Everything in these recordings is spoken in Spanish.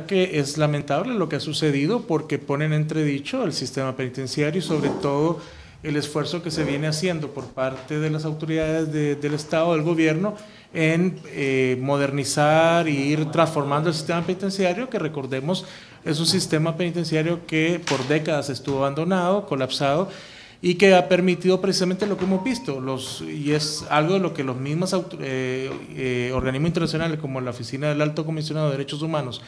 que es lamentable lo que ha sucedido porque ponen entredicho el sistema penitenciario y sobre todo el esfuerzo que se viene haciendo por parte de las autoridades del Estado, del gobierno, en eh, modernizar y ir transformando el sistema penitenciario, que recordemos es un sistema penitenciario que por décadas estuvo abandonado, colapsado, y que ha permitido precisamente lo que hemos visto, y es algo de lo que los mismos eh, eh, organismos internacionales como la Oficina del Alto Comisionado de Derechos Humanos,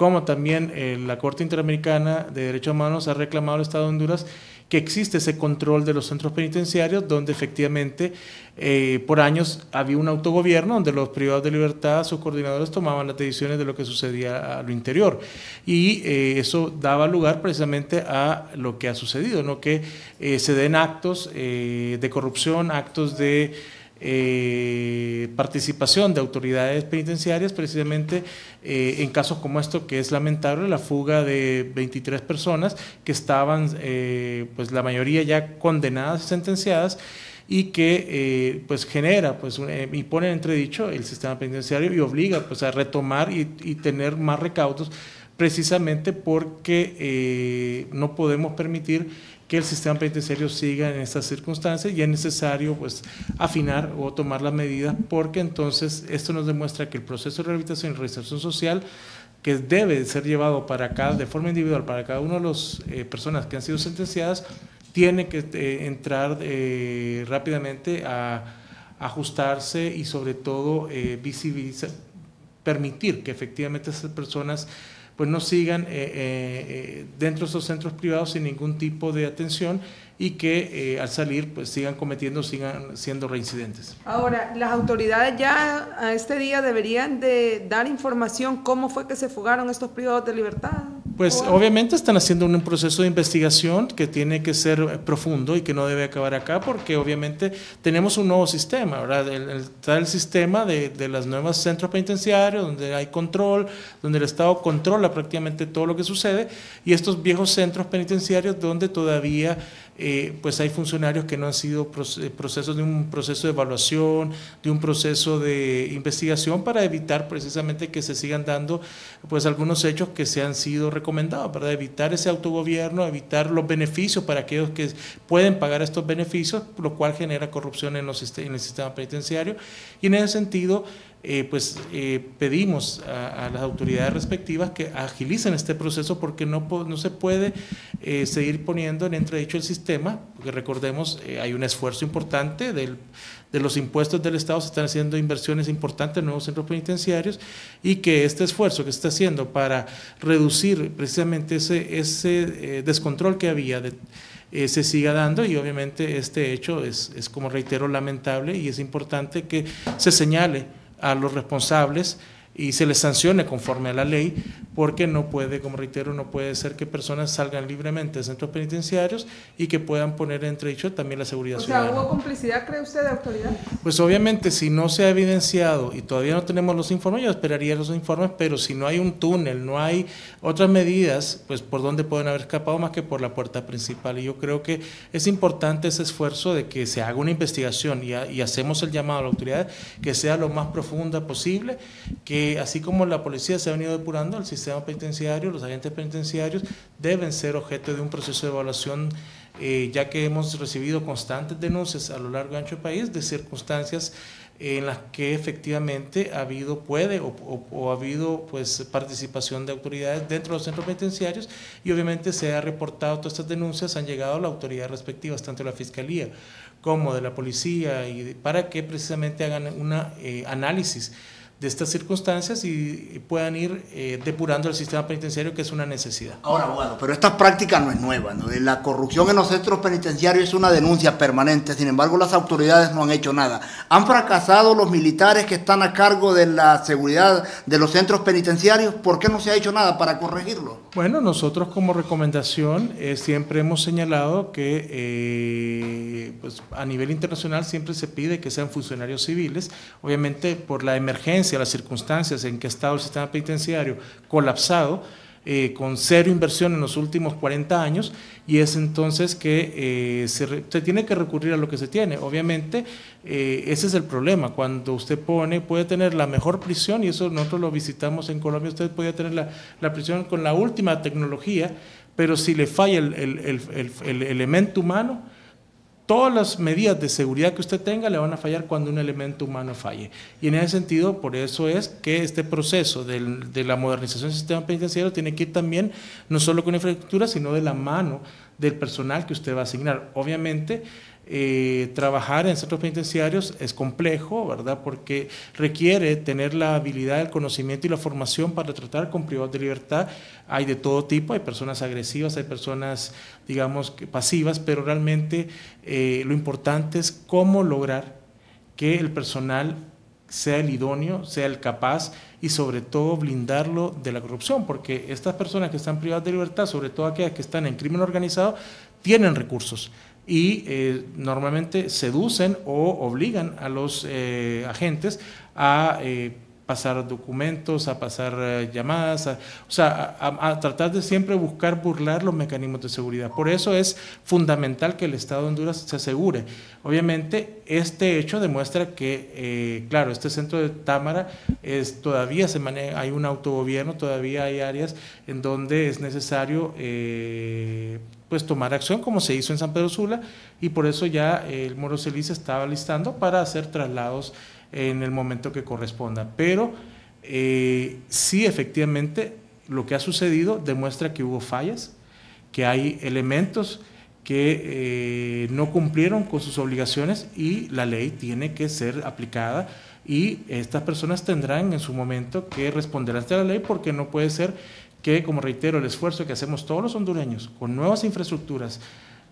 como también la Corte Interamericana de Derechos Humanos ha reclamado al Estado de Honduras que existe ese control de los centros penitenciarios donde efectivamente eh, por años había un autogobierno donde los privados de libertad, sus coordinadores tomaban las decisiones de lo que sucedía a lo interior y eh, eso daba lugar precisamente a lo que ha sucedido, ¿no? que eh, se den actos de corrupción, actos de eh, participación de autoridades penitenciarias precisamente eh, en casos como esto que es lamentable la fuga de 23 personas que estaban eh, pues la mayoría ya condenadas y sentenciadas y que pues genera pues y pone en entredicho el sistema penitenciario y obliga pues a retomar y, y tener más recaudos precisamente porque no podemos permitir que el sistema penitenciario siga en estas circunstancias y es necesario pues afinar o tomar las medidas porque entonces esto nos demuestra que el proceso de rehabilitación y reinserción social que debe ser llevado para cada, de forma individual para cada una de las eh, personas que han sido sentenciadas, tiene que eh, entrar eh, rápidamente a, ajustarse y sobre todo visibilizar, permitir que efectivamente esas personas pues no sigan eh, eh, eh, dentro de esos centros privados sin ningún tipo de atención y que al salir pues sigan cometiendo, sigan siendo reincidentes. Ahora, las autoridades ya a este día deberían de dar información cómo fue que se fugaron estos privados de libertad. Pues obviamente están haciendo un proceso de investigación que tiene que ser profundo y que no debe acabar acá porque obviamente tenemos un nuevo sistema, ¿verdad? está el sistema de, de los nuevos centros penitenciarios donde hay control, donde el Estado controla prácticamente todo lo que sucede y estos viejos centros penitenciarios donde todavía eh, pues hay funcionarios que no han sido eh, procesos de un proceso de evaluación, de un proceso de investigación para evitar precisamente que se sigan dando pues algunos hechos que se han sido recomendados, para evitar ese autogobierno, evitar los beneficios para aquellos que pueden pagar estos beneficios, lo cual genera corrupción en, los, en el sistema penitenciario. Y en ese sentido, eh, pues eh, pedimos a, las autoridades respectivas que agilicen este proceso porque no, no se puede eh, seguir poniendo en entredicho el sistema, porque recordemos, hay un esfuerzo importante de los impuestos del Estado, se están haciendo inversiones importantes en nuevos centros penitenciarios y que este esfuerzo que se está haciendo para reducir precisamente ese, ese descontrol que había se siga dando y obviamente este hecho es, es, como reitero, lamentable y es importante que se señale a los responsables y se les sancione conforme a la ley, porque no puede, como reitero, no puede ser que personas salgan libremente de centros penitenciarios y que puedan poner en entredicho también la seguridad o ciudadana. ¿hubo complicidad, cree usted, de autoridad? Pues obviamente, si no se ha evidenciado y todavía no tenemos los informes, yo esperaría los informes, pero si no hay un túnel, no hay otras medidas, pues por dónde pueden haber escapado más que por la puerta principal. Y yo creo que es importante ese esfuerzo de que se haga una investigación y, y hacemos el llamado a la autoridad que sea lo más profunda posible, que así como la policía se ha venido depurando, el sistema penitenciario, los agentes penitenciarios deben ser objeto de un proceso de evaluación, eh, ya que hemos recibido constantes denuncias a lo largo y ancho del país de circunstancias en las que efectivamente ha habido, puede o, ha habido pues participación de autoridades dentro de los centros penitenciarios y obviamente se ha reportado todas estas denuncias, han llegado a la autoridad respectiva, tanto de la Fiscalía como de la Policía, y para que precisamente hagan un eh, análisis de estas circunstancias y puedan ir eh, depurando el sistema penitenciario, que es una necesidad. Ahora, bueno, pero esta práctica no es nueva. ¿no? La corrupción en los centros penitenciarios es una denuncia permanente, sin embargo las autoridades no han hecho nada. ¿Han fracasado los militares que están a cargo de la seguridad de los centros penitenciarios? ¿Por qué no se ha hecho nada para corregirlo? Bueno, nosotros como recomendación eh, siempre hemos señalado que eh, pues, a nivel internacional siempre se pide que sean funcionarios civiles, obviamente por la emergencia las circunstancias en que ha estado el sistema penitenciario colapsado, eh, con cero inversión en los últimos 40 años y es entonces que eh, se, tiene que recurrir a lo que se tiene. Obviamente, eh, ese es el problema. Cuando usted pone, puede tener la mejor prisión, y eso nosotros lo visitamos en Colombia, usted puede tener la, la prisión con la última tecnología, pero si le falla el, el, el, el elemento humano, todas las medidas de seguridad que usted tenga le van a fallar cuando un elemento humano falle. Y en ese sentido, por eso es que este proceso de la modernización del sistema penitenciario tiene que ir también no solo con infraestructura, sino de la mano del personal que usted va a asignar. Obviamente, eh, trabajar en centros penitenciarios es complejo, ¿verdad? Porque requiere tener la habilidad, el conocimiento y la formación para tratar con privados de libertad. Hay de todo tipo, hay personas agresivas, hay personas, digamos, pasivas, pero realmente eh, lo importante es cómo lograr que el personal sea el idóneo, sea el capaz y sobre todo blindarlo de la corrupción, porque estas personas que están privadas de libertad, sobre todo aquellas que están en crimen organizado, tienen recursos y eh, normalmente seducen o obligan a los eh, agentes a eh, pasar documentos, a pasar llamadas, o sea, a, tratar de siempre buscar burlar los mecanismos de seguridad. Por eso es fundamental que el Estado de Honduras se asegure. Obviamente, este hecho demuestra que, claro, este centro de Támara es, todavía se maneja, hay un autogobierno, todavía hay áreas en donde es necesario pues tomar acción como se hizo en San Pedro Sula y por eso ya el Moro se estaba listando para hacer traslados en el momento que corresponda. Pero eh, sí, efectivamente, lo que ha sucedido demuestra que hubo fallas, que hay elementos que eh, no cumplieron con sus obligaciones y la ley tiene que ser aplicada y estas personas tendrán en su momento que responder ante la ley porque no puede ser que, como reitero, el esfuerzo que hacemos todos los hondureños con nuevas infraestructuras,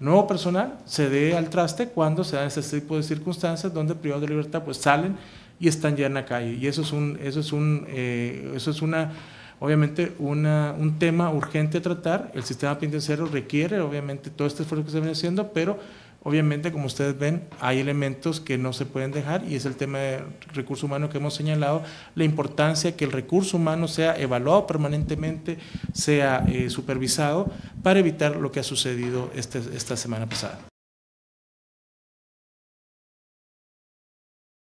nuevo personal, se dé al traste cuando se dan este tipo de circunstancias donde privados de libertad pues salen y están ya en la calle. Y eso es, un, eso es, un, eh, eso es una, obviamente una, un tema urgente a tratar. El sistema penitenciario requiere, obviamente, todo este esfuerzo que se viene haciendo, pero Obviamente, como ustedes ven, hay elementos que no se pueden dejar y es el tema de recurso humano que hemos señalado, la importancia que el recurso humano sea evaluado permanentemente, sea eh, supervisado para evitar lo que ha sucedido este, esta semana pasada.